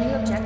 New objective.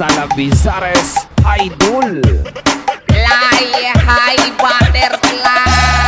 Hasta la Bizares Idol. Fly high butterfly.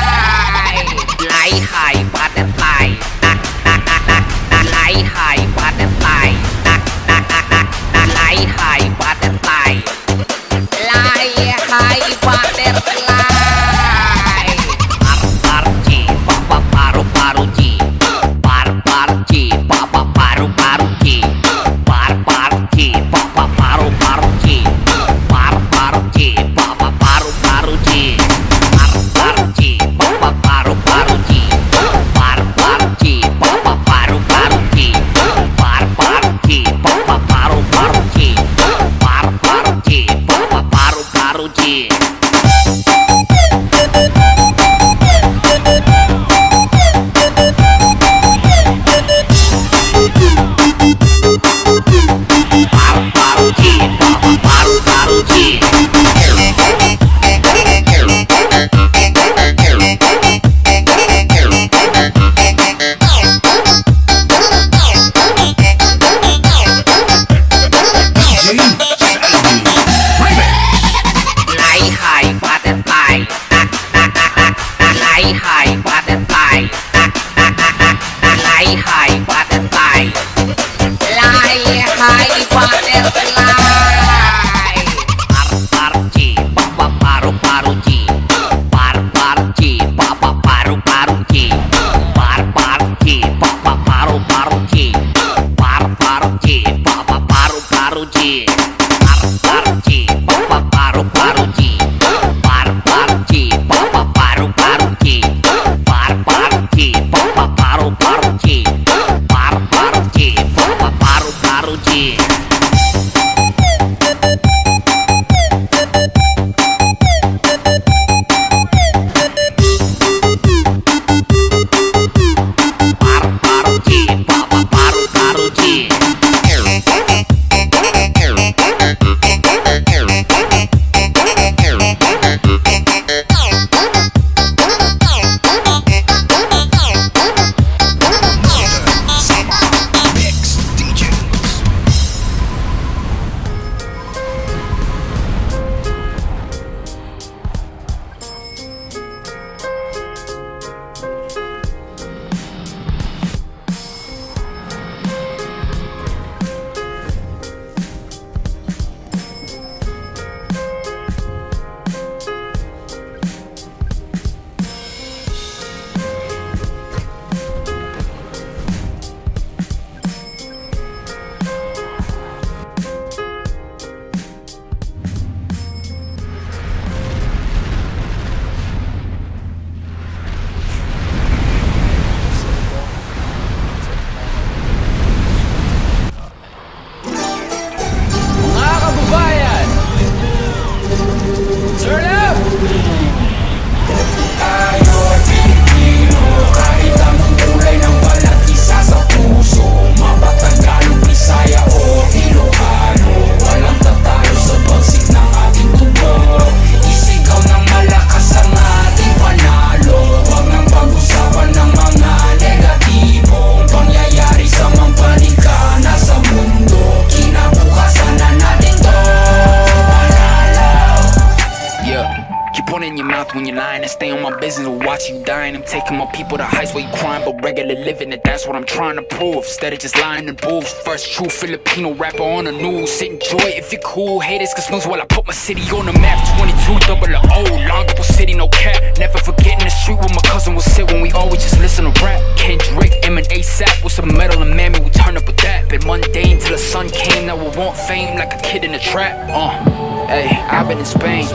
What I'm trying to prove. Instead of just lying and booze. First true Filipino rapper on the news. Enjoy if you're cool. Haters can snooze while I put my city on the map. 22 double O, long double city, no cap. Never forgetting the street where my cousin would sit when we always just listen to rap. Kendrick, M and ASAP with some metal and mammy, we turn up with that. Been mundane till the sun came. Now we want fame like a kid in a trap. Uh. Hey, I've been in Spain,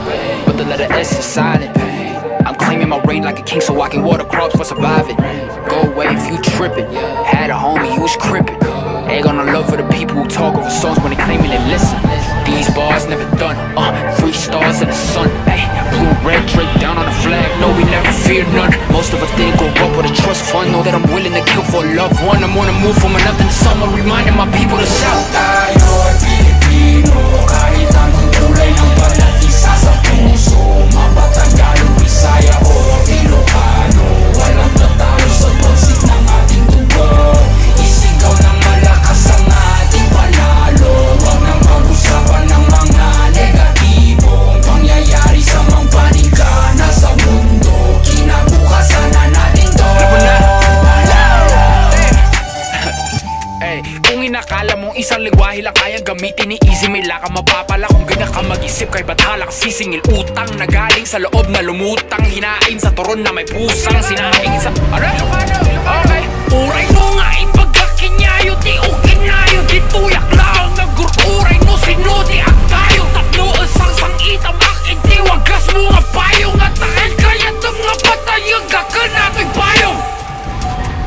but the letter S is silent. I'm claiming my reign like a king so I can water crops for surviving. Go away if you tripping. Had a homie, you was crippin'. Egg on the love for the people who talk over songs when they claiming they listen. These bars never done. Uh, three stars in the sun. Hey, blue, red, Drake down on the flag. No, we never fear none. Most of us didn't grow up with a trust fund. Know that I'm willing to kill for a loved one. I'm on the move from nothing to summer, reminding my people to shout. Nang pag-usapan lingwahe lang kayang gamitin ni Easy May laka mapapala. Kung ganyan ka mag-isip Kay ba't halak sisingil. Utang na galing sa loob na lumutang. Hinain sa turon na may pusang Sinaing sa... Aray! Okay. Uray no nga ipagkakinyayo Di o kinayo Di tuyak ang sangitam Akin di wagas mo nga payong. At dahil kaya itong mga batayang Gaganato'y payong.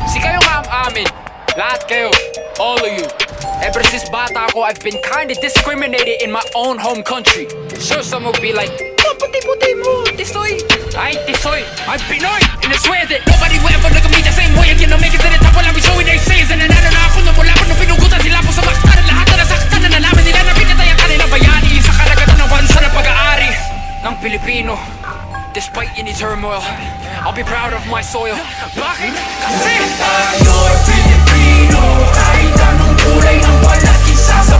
Si kayo nga ang amin Lahat kayo All of you. Ever since bata ako I've been kinda discriminated in my own home country. Sure some will be like Oh puti-puti mo Tisoy. I ain't Tisoy I'm Pinoy And I swear that Nobody will ever look at me the same way Again. I'll make it to the top While I'll be showing their sayings And nanalo na ako nung mula pa nung pinugutan sila po sa bakta Na lahat na nasaktan na nalaman nila Na pinatay ang kanilang bayani Sa karagatan ng bansa ng pag-aari Ng Pilipino despite any turmoil. I'll be proud of my soil. Bakit? Kasi! Tayo ng sa